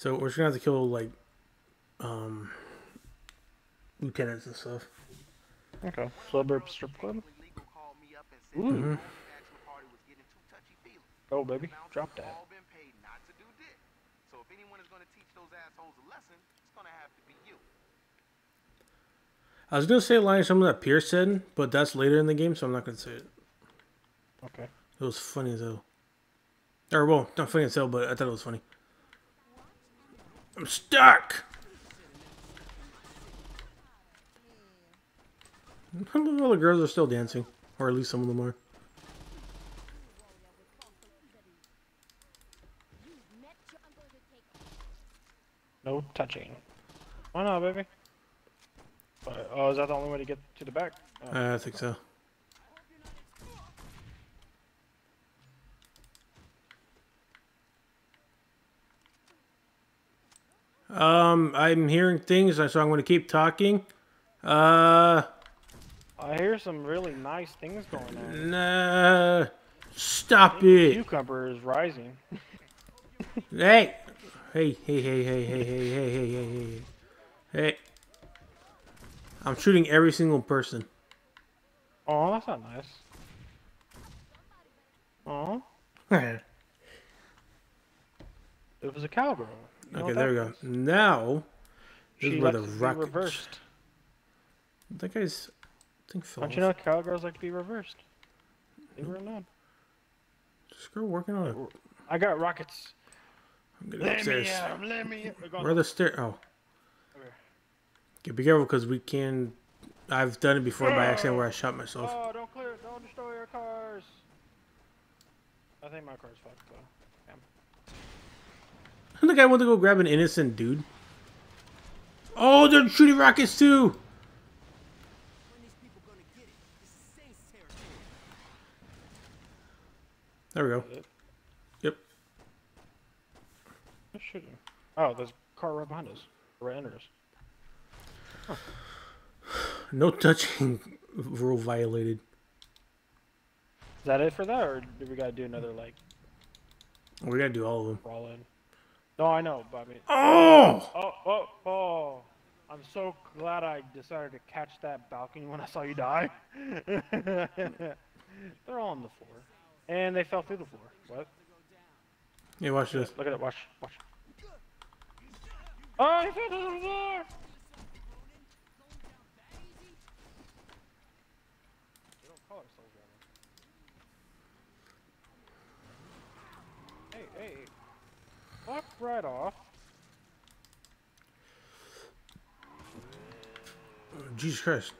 So we're just gonna have to kill like um lieutenants and stuff. Okay. Suburb strip club. Ooh. Mhm. Oh, baby. Drop that. all been paid not to do dick. So if anyone is going to teach those assholes a lesson, it's going to have to be you. I was gonna say a line something that Pierce said, but that's later in the game, so I'm not gonna say it. Okay. It was funny as hell. Or well, not funny as hell, but I thought it was funny. I'm stuck. All the girls are still dancing, or at least some of them are. No touching. Why not, baby? Uh, oh, is that the only way to get to the back? Oh. I think so. Um, I'm hearing things, so I'm going to keep talking. Uh, I hear some really nice things going on. nah, stop it. Cucumber is rising. Hey, hey, hey, hey, hey, hey, hey, hey, hey, hey, hey, hey. Hey. I'm shooting every single person. Oh, that's not nice. Oh, it was a cowgirl. You know there we go. Now, this She is where the rocket. reversed. That guy's. I think Don't you know cowgirls like to be reversed? Leave her alone. Just go working on it. I got rockets. I'm gonna upstairs. Let me out. Where are the stairs? Oh. Okay, be careful because we can. I've done it before by accident where I shot myself. Oh, don't clear! Don't destroy your cars. I think my car's fucked though. Damn. the guy went to go grab an innocent dude. Oh, they're shooting rockets too. There we go. Yep. Shooting? Oh, there's a car right behind us. Right under us. No touching rule violated. Is that it for that, or do we gotta do another like We gotta do all of them. in? No, I know, but I mean, Oh! oh, oh, oh! I'm so glad I decided to catch that balcony when I saw you die. They're all on the floor, and they fell through the floor. What? Yeah, watch this. Look at it. Watch. Watch. Oh, he fell through the floor. We don't call ourselves that. Hey, hey, hey. Fuck right off. Jesus Christ.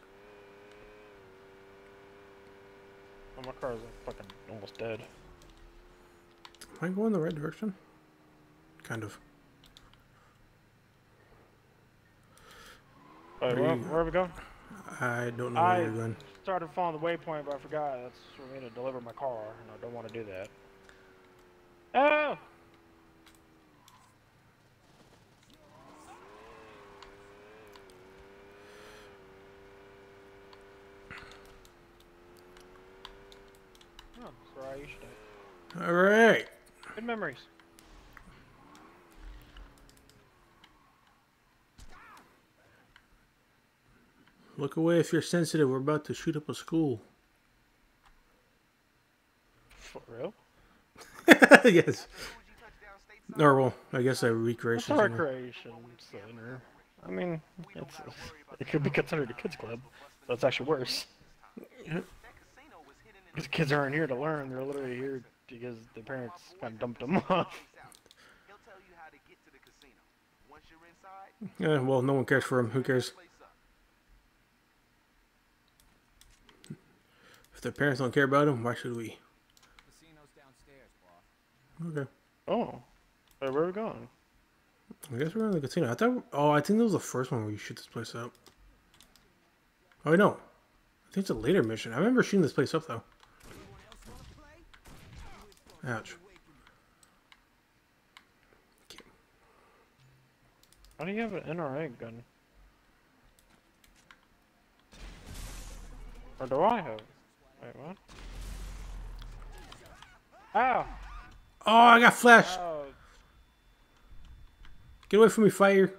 Oh, my car is fucking almost dead. Am I going the right direction? Kind of. Wait, where, where are we going? I don't know I- where you're going. Started following the waypoint, but I forgot that's for me to deliver my car, and I don't want to do that. Oh, that's where I used to. Alright. Good memories. Look away if you're sensitive. We're about to shoot up a school. For real? yes. Or, well, I guess a It's recreation a center. recreation center. I mean, it's, it could be considered a kids club, it's actually worse. Because kids aren't here to learn; they're literally here because their parents kind of dumped them off. He'll tell you how to get to the casino. Once you're inside, Yeah, well, no one cares for him. Who cares? If their parents don't care about him, why should we? Casino's downstairs. Okay. Oh, where are we going? I guess we're in the casino. I thought. Oh, I think that was the first one where you shoot this place up. Oh, no. I think it's a later mission. I remember shooting this place up, though. Ouch. Okay. How do you have an NRA gun? Or do I have? Wait, what? Ow! Oh, I got flashed. Ow! Get away from me, fire!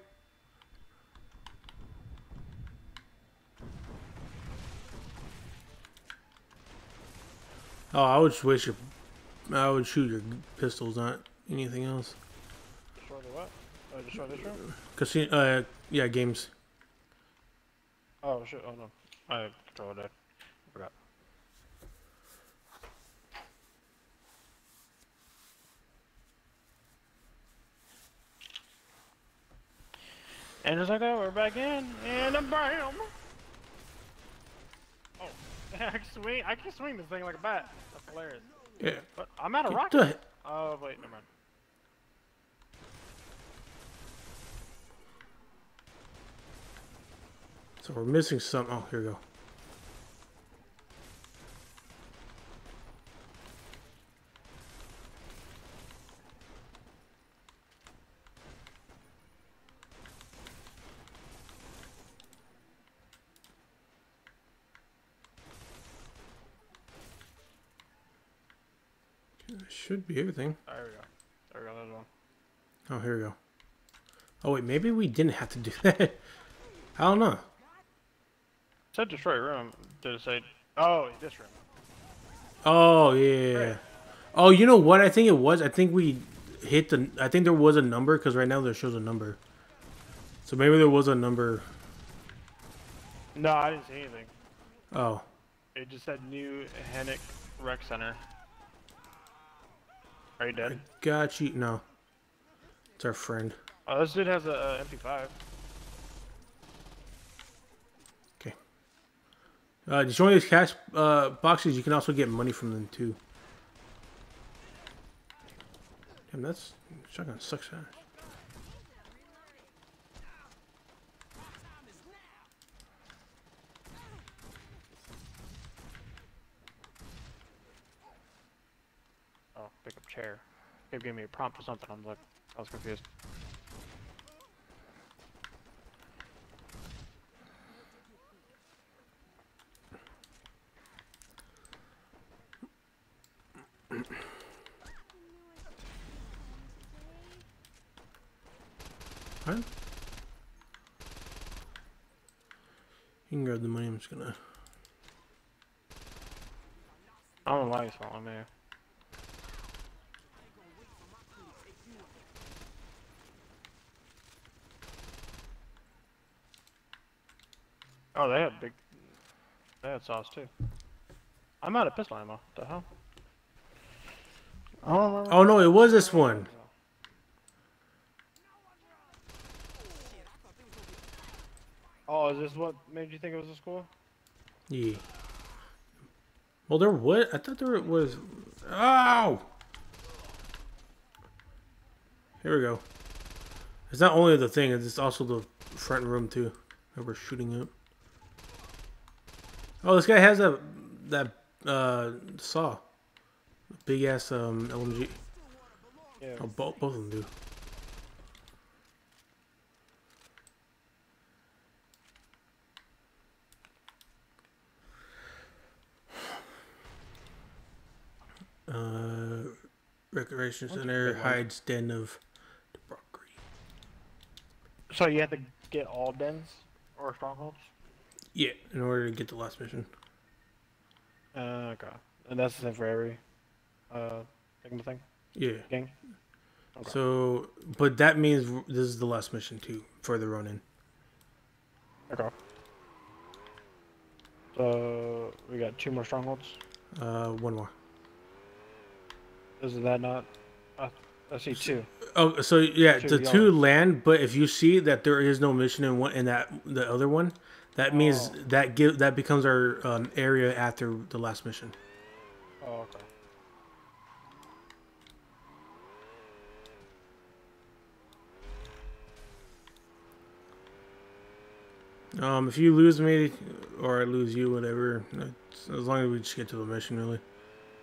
Oh, I would switch your. I would shoot your pistols, not anything else. Destroy the what? Oh, destroy this room? Casino, uh, yeah, games. Oh shit! Oh no, I controlled it. Forgot. And just like that, we're back in, and a bam! Oh, I can swing. I can swing this thing like a bat. That's hilarious. Yeah. But I'm out of Get rockets. Oh wait, never mind. So we're missing something. Oh, here we go. Should be everything. Ah, there we go. There we go. There's one. Oh, here we go. Oh wait, maybe we didn't have to do that. I don't know. It said destroy room. Did it say? Oh, this room. Oh yeah. Oh, you know what? I think it was. I think we hit the. I think there was a number because right now there shows a number. So maybe there was a number. No, I didn't see anything. Oh, It just said new Hennick Rec Center. Are you dead? got you. No, it's our friend. Oh, this dude has a, a MP5. Okay. Uh, destroying these cash uh, boxes, you can also get money from them too. Damn, that's shotgun sucks. Ass. Oh, pick up chair. Kept giving me a prompt or something. I'm like, I was confused. Huh? You can grab the money. I'm just gonna. I don't know why he's following me. Oh, they had big. They had sauce too. I'm out of pistol ammo. The hell? I don't remember. Oh no, it was this one. Oh, is this what made you think it was a school? Yeah. Well, there was. I thought there was. Oh! Here we go. It's not only the thing; it's also the front room too that we're shooting up. Oh, this guy has a that uh, saw, big ass um, LMG. Yeah. Oh, both both of them do. Uh, Recreation Center hides den of debauchery. So you have to get all dens or strongholds? Yeah, in order to get the last mission. Uh, okay. And that's the same for every uh Sigma thing? Yeah. Gang? Okay. So, but that means this is the last mission too, further on in. Okay. So we got two more strongholds. Uh, one more. Is that not? Uh, I see two. Oh, so yeah, the two land, but if you see that there is no mission in one in that the other one, that means Oh. that give that becomes our um, area after the last mission. Oh, okay. Um, if you lose me or I lose you, whatever, as long as we just get to the mission, really.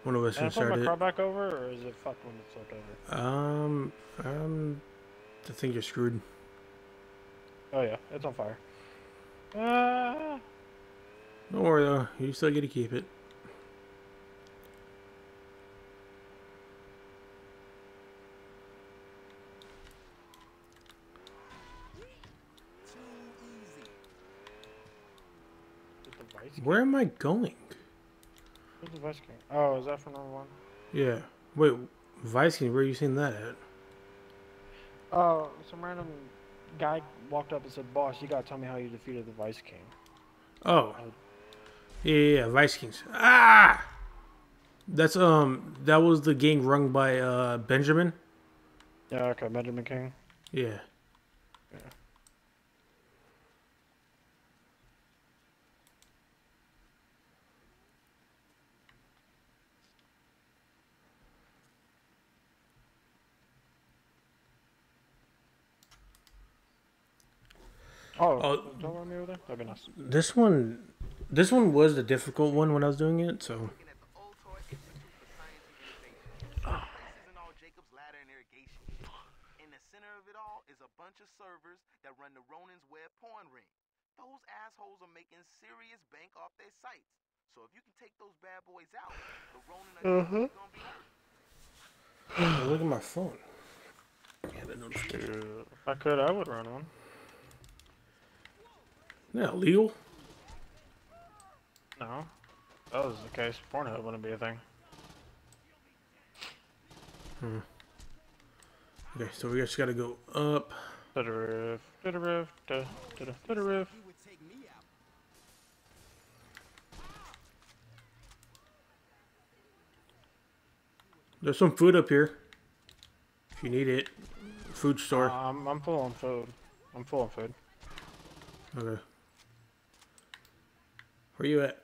One of us Can I my car back over, or is it fucked when it's flipped over? Um, um, I think you're screwed. Oh yeah, it's on fire. Uh... Don't worry though, you still get to keep it. Where am I going? Vice King? Oh, is that for number one? Yeah. Wait, Vice King, where you seen that at? Oh, some random guy walked up and said, "Boss, you gotta tell me how you defeated the Vice King." Oh. Yeah, yeah, yeah, Vice Kings. Ah! That's, um, that was the gang run by, uh, Benjamin. Yeah, okay, Benjamin King. Yeah. Yeah. Oh, Oh. don't let me over there. That'd be nice. This one, this one was the difficult one when I was doing it, so. Looking at the old toy Institute for Science and Innovation. This isn't all Jacob's Ladder and irrigation. In the center of it all is a bunch of servers that run the Ronin's Web porn ring. Those assholes are making serious bank off their sites. So if you can take those bad boys out, the Ronin are Uh-huh. gonna be hurt. Look at my phone. Yeah, that notification. If I could, I would run one. Yeah, legal. No. If that was the case. Pornhub wouldn't be a thing. Hmm. Okay, so we just gotta go up. To the roof. To the roof. To, to the to the roof. You would take me out. There's some food up here. If you need it. Food store. I'm I'm full on food. I'm full on food. Okay. Where you at?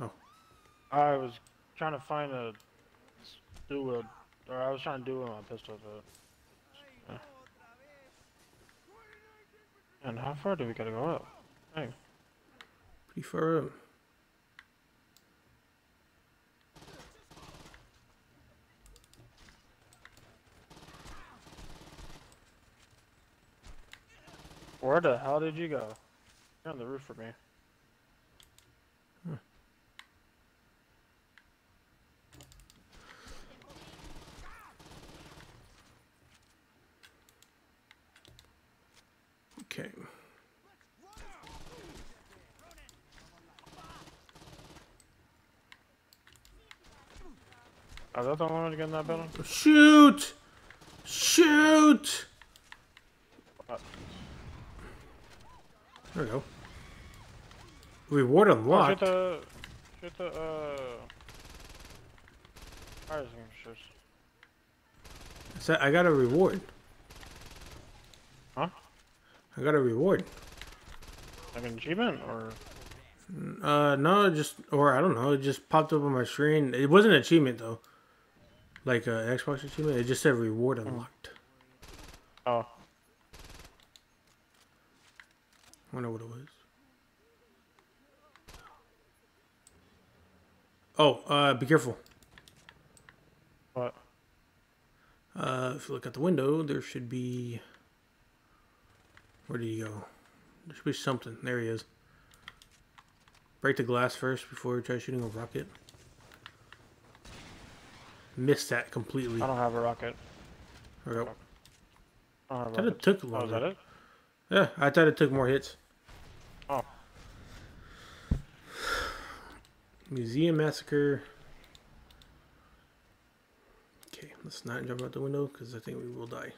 Oh. I was trying to find a do a or I was trying to do it with my pistol, but. And how far do we gotta go up? Hey, Pretty far up. where the hell did you go? You're on the roof for me. Okay. Oh, is that the one to get in that building? Shoot! Shoot! There we go. Reward oh, shoot unlocked. the, shoot the, uh, fire extinguishers. So I got a reward. Huh? I got a reward. Like an achievement, or? Uh, no, just or I don't know. It just popped up on my screen. It wasn't an achievement though, like a Xbox achievement. It just said reward unlocked. Oh, Wonder what it was. Oh, uh, be careful. what? Uh, if you look out the window, there should be. Where did he go? There should be something. There he is. Break the glass first before you try shooting a rocket. Missed that completely. I don't have a rocket. There we go. I don't have a I thought it took Oh, is that it? Yeah, I thought it took more hits. Oh. Museum massacre. Okay, let's not jump out the window because I think we will die.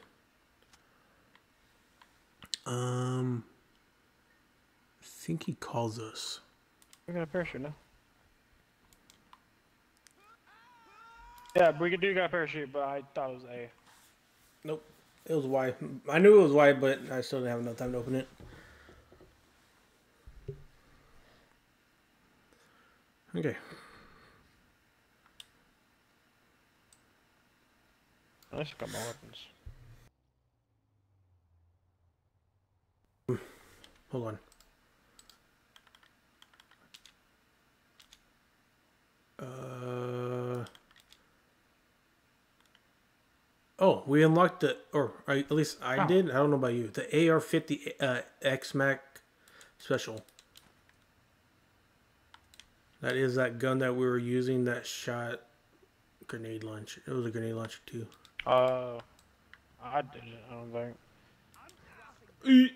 Um, I think he calls us. We got a parachute now. Yeah, we could do got a parachute, but I thought it was A. Nope, it was Y. I knew it was Y, but I still didn't have enough time to open it. Okay. I just got my weapons. Hold on. Oh, we unlocked the, or at least I Oh. did. I don't know about you. The AR-50 uh, X Mac special. That is that gun that we were using that shot grenade launcher. It was a grenade launcher too. Uh, I didn't. I don't think.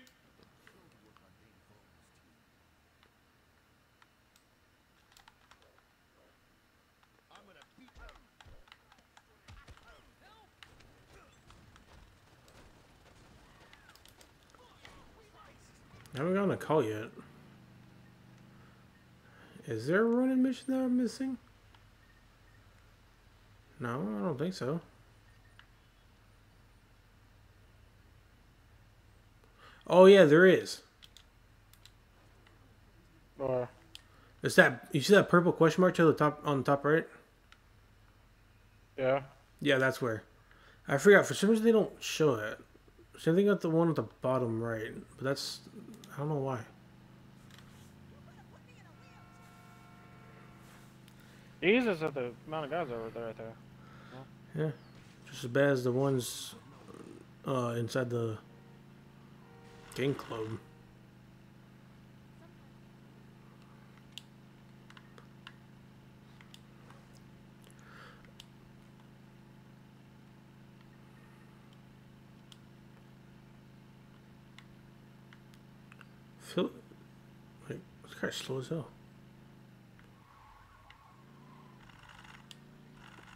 I haven't gotten a call yet. Is there a running mission that I'm missing? No, I don't think so. Oh yeah, there is. Or is that you see that purple question mark to the top on the top right? yeah. Yeah, that's where. I forgot for some reason they don't show it. Same thing with the one at the bottom right, but that's I don't know why. Jesus at the amount of guys over there right there. Yeah, just as bad as the ones uh, inside the game club. Wait, slow as hell.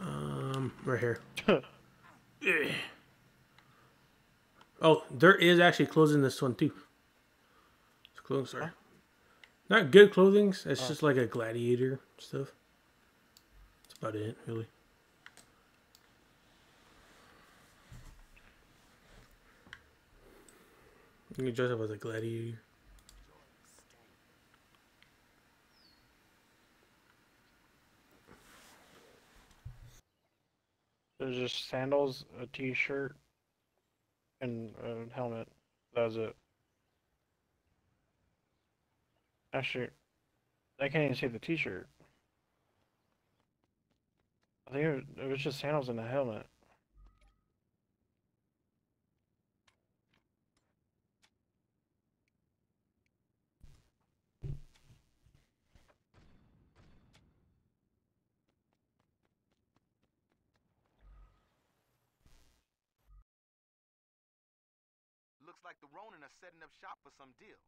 Um, right here. Oh, there is actually clothing in this one too. It's clothing store. Not good clothing. It's just like a gladiator stuff. That's about it, really. You can dress up as a gladiator. There's just sandals, a t-shirt, and a helmet. That was it. Actually, I can't even see the t-shirt. I think it was just sandals and a helmet. Like the Ronin are setting up shop for some deal.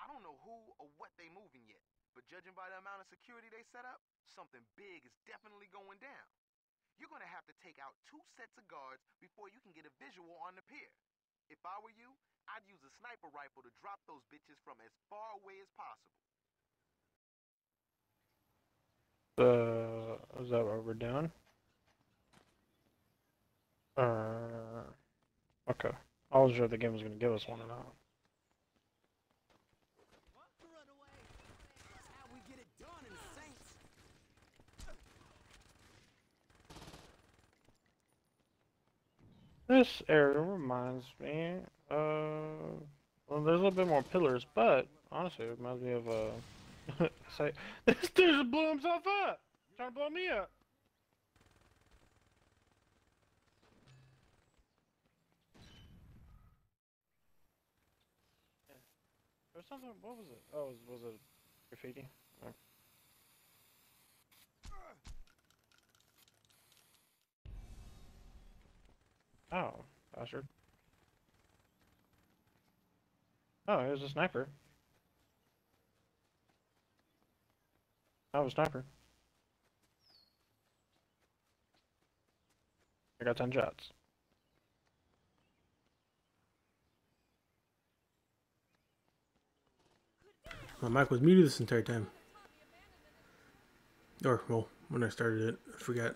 I don't know who or what they moving yet, but judging by the amount of security they set up, something big is definitely going down. You're gonna have to take out two sets of guards before you can get a visual on the pier. If I were you, I'd use a sniper rifle to drop those bitches from as far away as possible. Uh, is that what we're doing? Uh, okay. I wasn't sure if the game was gonna give us one or not. This area reminds me, of... well, there's a little bit more pillars, but honestly, it reminds me of, uh, say, this dude just blew himself up, trying to blow me up. Was something, what was it? Oh, was, was it graffiti? Oh. Oh, bastard. Oh, it was a sniper. Was a sniper. I got 10 shots. My mic was muted this entire time. Or, well, when I started it, I forgot.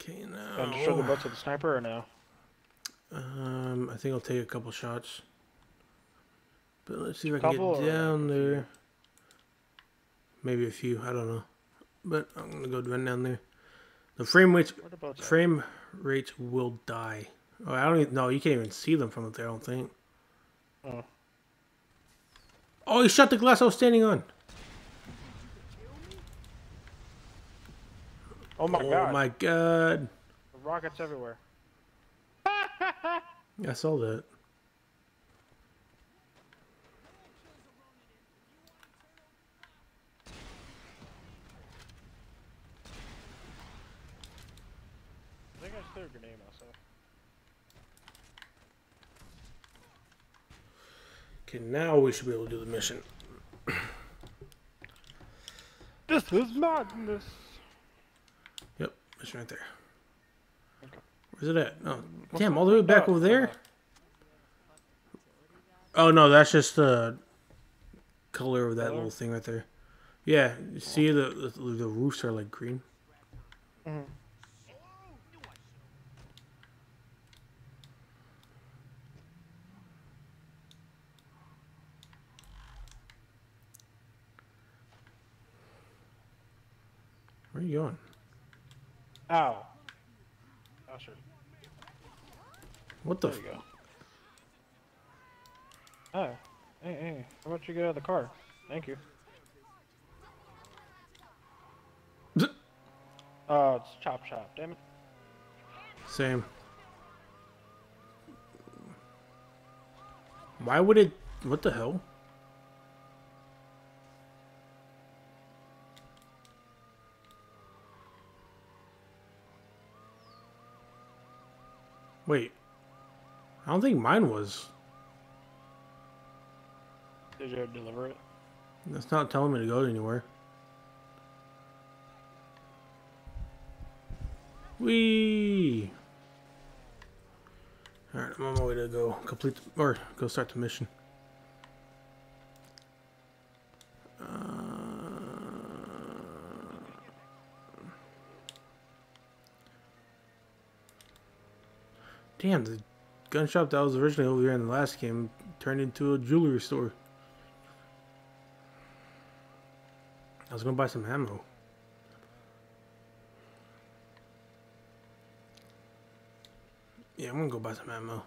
Okay, Can I destroy the now. butts with the sniper or no? Um, I think I'll take a couple shots. But let's see if I can Couple get down like a few? there. Maybe a few, I don't know. But I'm gonna go run down there. The frame rates Where the at? frame rates will die. Oh, I don't even no, you can't even see them from up there, I don't think. Oh. Oh, he shot the glass I was standing on. Oh my oh god. Oh my god. Rockets everywhere. I saw that. I think I just threw a grenade myself. Okay, now we should be able to do the mission. This is madness. Yep, mission right there. Okay. Where's it at? Oh, What's damn, all the way back over there? Oh no, that's just the color of that Color? little thing right there. Yeah, you see the the, the roofs are like green. Mhm. Where are you going? Ow. Oh, sure. What the? There you go. Oh. Hey, hey. How about you get out of the car? Thank you. Oh, it's Chop Shop. Damn it. Same. Why would it? What the hell? Wait. I don't think mine was. Did you deliver it? That's not telling me to go anywhere. Wee. All right, I'm on my way to go complete the, or go start the mission. Damn, the gun shop that was originally over here in the last game turned into a jewelry store. I was gonna buy some ammo. Yeah, I'm gonna go buy some ammo.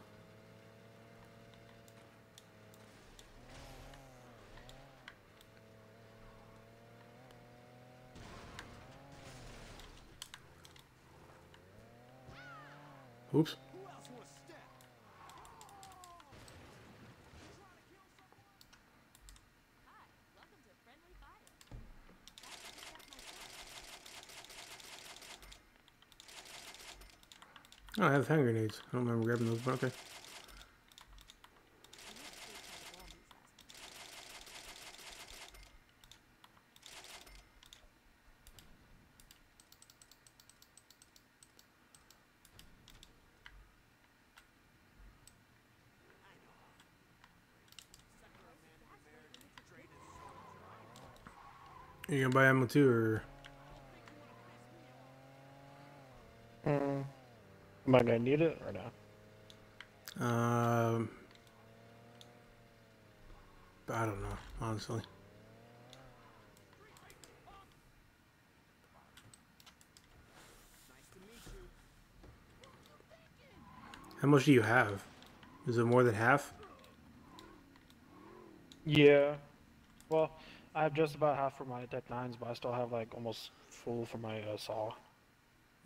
Oops. Who else wants step? Welcome to Friendly Fire. Oh, I have hand grenades. I don't remember grabbing those, but okay. You gonna buy ammo too, or Mm. Am I gonna need it or not? um, I don't know, honestly. Nice to meet you. How much do you have? Is it more than half? Yeah. Well, I have just about half for my Tech 9s, but I still have like almost full for my uh, saw.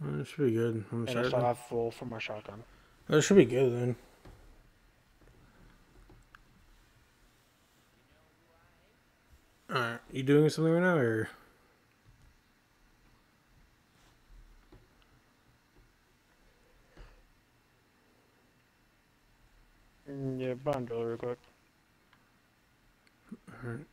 That should be good. I'm And I still have full for my shotgun. That should be good then. Alright, you doing something right now, or Mm, yeah, bundle real quick. Alright.